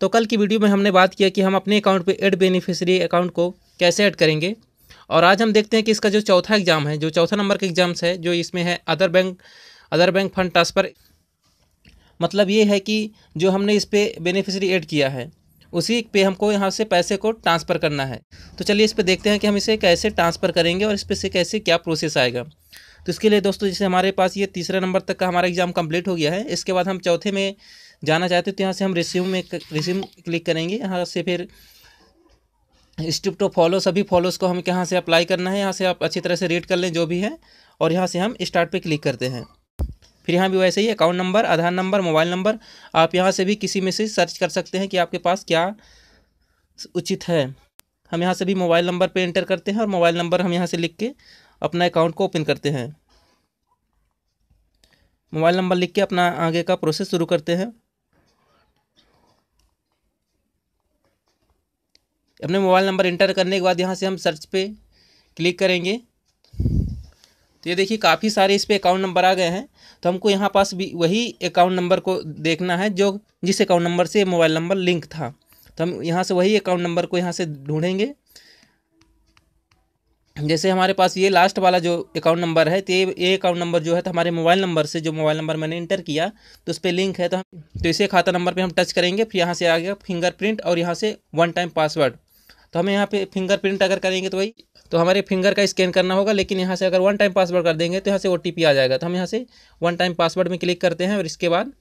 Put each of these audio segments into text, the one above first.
तो कल की वीडियो में हमने बात किया कि हम अपने अकाउंट पे एड बेनिफिशियरी अकाउंट को कैसे ऐड करेंगे। और आज हम देखते हैं कि इसका जो चौथा एग्ज़ाम है, जो चौथा नंबर का एग्ज़ाम्स है, जो इसमें है other bank other bank fund transfer मतलब ये है कि जो हमने इस पर बेनिफिशरी ऐड किया है, उसी पे हमको यहाँ से पैसे को ट्रांसफ़र करना है। तो चलिए इस पर देखते हैं कि हम इसे कैसे ट्रांसफ़र करेंगे और इस पर से कैसे क्या प्रोसेस आएगा। तो इसके लिए दोस्तों, जैसे हमारे पास ये तीसरे नंबर तक का हमारा एग्ज़ाम कंप्लीट हो गया है, इसके बाद हम चौथे में जाना चाहते हो तो यहाँ से हम रिस्यूम में रिस्यूम क्लिक करेंगे। यहाँ से फिर स्टिप टू फॉलो सभी फॉलोज़ को हम यहाँ से अप्लाई करना है, यहाँ से आप अच्छी तरह से रीड कर लें जो भी है और यहाँ से हम स्टार्ट पे क्लिक करते हैं। फिर यहाँ भी वैसे ही account number Aadhaar number mobile number आप यहाँ से भी किसी में से सर्च कर सकते हैं कि आपके पास क्या उचित है। हम यहाँ से भी मोबाइल नंबर पे एंटर करते हैं और मोबाइल नंबर हम यहाँ से लिख के अपना अकाउंट को ओपन करते हैं। मोबाइल नंबर लिख के अपना आगे का प्रोसेस शुरू करते हैं। अपने मोबाइल नंबर इंटर करने के बाद यहाँ से हम सर्च पे क्लिक करेंगे। तो ये देखिए, काफ़ी सारे इस पर अकाउंट नंबर आ गए हैं। तो हमको यहाँ पास भी वही अकाउंट नंबर को देखना है, जो जिस अकाउंट नंबर से मोबाइल नंबर लिंक था। तो हम यहाँ से वही अकाउंट नंबर को यहाँ से ढूंढेंगे। जैसे हमारे पास ये लास्ट वाला जो अकाउंट नंबर है तो ये अकाउंट नंबर जो है तो हमारे मोबाइल नंबर से जो मोबाइल नंबर मैंने इंटर किया तो उस पर लिंक है। तो हम तो इसे खाता नंबर पे हम टच करेंगे, फिर यहाँ से आ गया फिंगरप्रिंट और यहाँ से वन टाइम पासवर्ड तो हमें यहाँ पे फिंगरप्रिंट अगर करेंगे तो वही तो हमारे फिंगर का स्कैन करना होगा, लेकिन यहाँ से अगर वन टाइम पासवर्ड कर देंगे तो यहाँ से ओटीपी आ जाएगा। तो हम यहाँ से वन टाइम पासवर्ड में क्लिक करते हैं और इसके बाद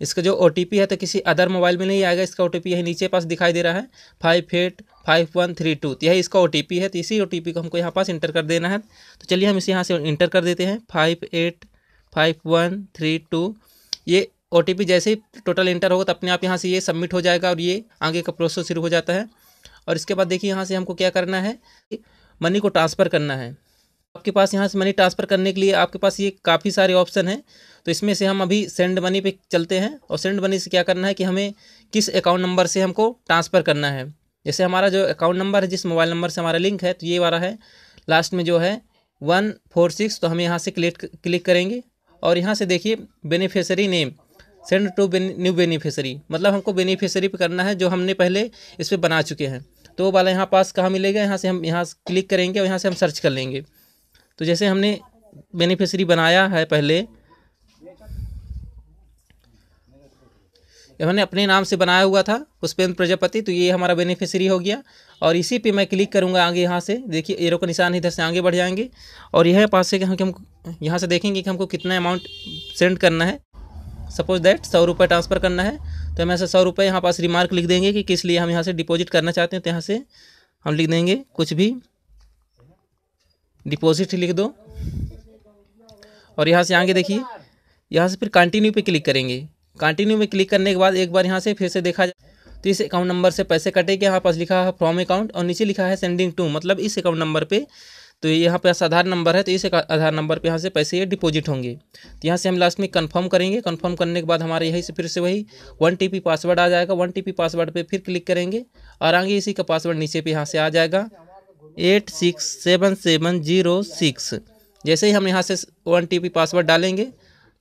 इसका जो ओटीपी है तो किसी अदर मोबाइल में नहीं आएगा। इसका ओ टी यही नीचे पास दिखाई दे रहा है five eight five one three two यही इसका ओटीपी है तो इसी ओटीपी को हमको यहाँ पास इंटर कर देना है। तो चलिए हम इसे यहाँ से इंटर कर देते हैं five eight five one three two ये ओटीपी जैसे ही टोटल इंटर होगा तो अपने आप यहाँ से ये सबमिट हो जाएगा और ये आगे का प्रोसेस शुरू हो जाता है। और इसके बाद देखिए यहाँ से हमको क्या करना है मनी को ट्रांसफ़र करना है। आपके पास यहाँ से मनी ट्रांसफ़र करने के लिए आपके पास ये काफ़ी सारे ऑप्शन हैं। तो इसमें से हम अभी सेंड मनी पे चलते हैं और सेंड मनी से क्या करना है कि हमें किस अकाउंट नंबर से हमको ट्रांसफ़र करना है। जैसे हमारा जो अकाउंट नंबर है, जिस मोबाइल नंबर से हमारा लिंक है तो ये वाला है। लास्ट में जो है वन फोर सिक्स तो हम यहाँ से क्लिक क्लिक करेंगे। और यहाँ से देखिए beneficiary name send to new beneficiary. मतलब हमको बेनिफिशरी पे करना है जो हमने पहले इस पर बना चुके हैं। तो वो वाला यहाँ पास कहाँ मिलेगा? यहाँ से हम, यहाँ क्लिक करेंगे और यहाँ से हम सर्च कर लेंगे। तो जैसे हमने बेनिफिशरी बनाया है पहले हमने अपने नाम से बनाया हुआ था, पुष्पेंद्र प्रजापति तो ये हमारा बेनिफिशरी हो गया। और इसी पे मैं क्लिक करूँगा आगे यहाँ से। देखिए एरो का निशान इधर से आगे बढ़ जाएँगे। और यह पास से हम यहाँ से देखेंगे कि हमको कितना अमाउंट सेंड करना है। सपोज़ दैट सौ रुपये ट्रांसफ़र करना है तो हम ऐसे सौ रुपये यहाँ पास रिमार्क लिख देंगे कि किस लिए हम यहाँ से डिपॉजिट करना चाहते हैं तो यहाँ से हम लिख देंगे कुछ भी। डिपॉजिट लिख दो। और यहाँ से आगे देखिए, यहाँ से फिर कंटिन्यू पे क्लिक करेंगे। कंटिन्यू में क्लिक करने के बाद एक बार यहाँ से फिर से देखा जाए तो इस अकाउंट नंबर से पैसे कटेंगे यहाँ पास लिखा है फ्रॉम अकाउंट और नीचे लिखा है सेंडिंग टू मतलब इस अकाउंट नंबर पे तो ये यहाँ पे आधार नंबर है तो इस आधार नंबर पे यहाँ से पैसे ये डिपॉजिट होंगे। तो यहाँ से हम लास्ट में कंफर्म करेंगे। कंफर्म करने के बाद हमारे यहीं से फिर से वही वन टीपी पासवर्ड आ जाएगा। वन टीपी पासवर्ड पे फिर क्लिक करेंगे और आगे इसी का पासवर्ड नीचे पे यहाँ से आ जाएगा। Eight six seven seven zero six जैसे ही हम यहाँ से वन टीपी पासवर्ड डालेंगे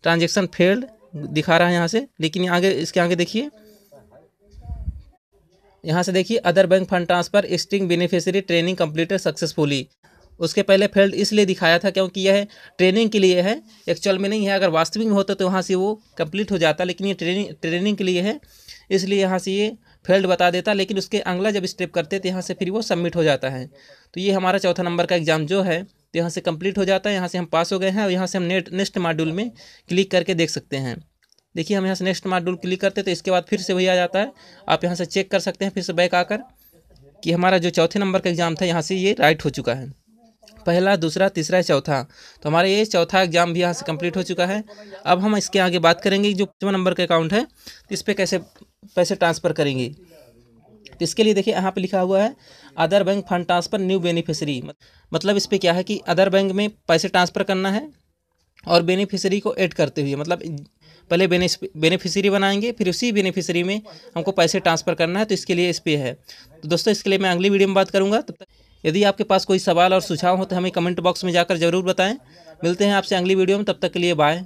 ट्रांजेक्शन फेल्ड दिखा रहा है यहाँ से। लेकिन आगे, इसके आगे देखिए। यहाँ से देखिए other bank fund transfer sting beneficiary training completed successfully उसके पहले फेल्ड इसलिए दिखाया था क्योंकि यह ट्रेनिंग के लिए है। एक्चुअल में नहीं है, अगर वास्तविक में होता तो वहाँ से वो कंप्लीट हो जाता, लेकिन ये ट्रेनिंग ट्रेनिंग के लिए है, इसलिए यहाँ से ये फेल्ड बता देता, लेकिन उसके अगला जब स्टेप करते तो यहाँ से फिर वो सबमिट हो जाता है। तो ये हमारा चौथा नंबर का एग्ज़ाम जो है तो यहाँ से कंप्लीट हो जाता है, यहाँ से हम पास हो गए हैं, और यहाँ से हम नेट नेक्स्ट मॉड्यूल में क्लिक करके देख सकते हैं। देखिए, हम यहाँ से नेक्स्ट मॉड्यूल क्लिक करते तो इसके बाद फिर से वही आ जाता है। आप यहाँ से चेक कर सकते हैं, फिर से बैक आकर, कि हमारा जो चौथे नंबर का एग्ज़ाम था, यहाँ से ये राइट हो चुका है। पहला, दूसरा, तीसरा, चौथा। तो हमारा ये चौथा एग्ज़ाम भी यहाँ से कंप्लीट हो चुका है। अब हम इसके आगे बात करेंगे जो पाँचवा नंबर का अकाउंट है, इस पर कैसे पैसे ट्रांसफ़र करेंगे। तो इसके लिए देखिए, यहाँ पे लिखा हुआ है other bank fund transfer new beneficiary मतलब इस पर क्या है कि अदर बैंक में पैसे ट्रांसफ़र करना है और बेनिफिशरी को ऐड करते हुए मतलब पहले बेनिफिशरी बनाएँगे, फिर उसी बेनिफिशरी में हमको पैसे ट्रांसफ़र करना है तो इसके लिए इस पर है। तो दोस्तों, इसके लिए मैं अगली वीडियो में बात करूँगा, तब तक यदि आपके पास कोई सवाल और सुझाव हो तो हमें कमेंट बॉक्स में जाकर ज़रूर बताएँ। मिलते हैं आपसे अगली वीडियो में, तब तक के लिए बाय।